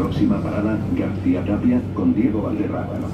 Próxima parada, García Tapia con Diego Valderrábano.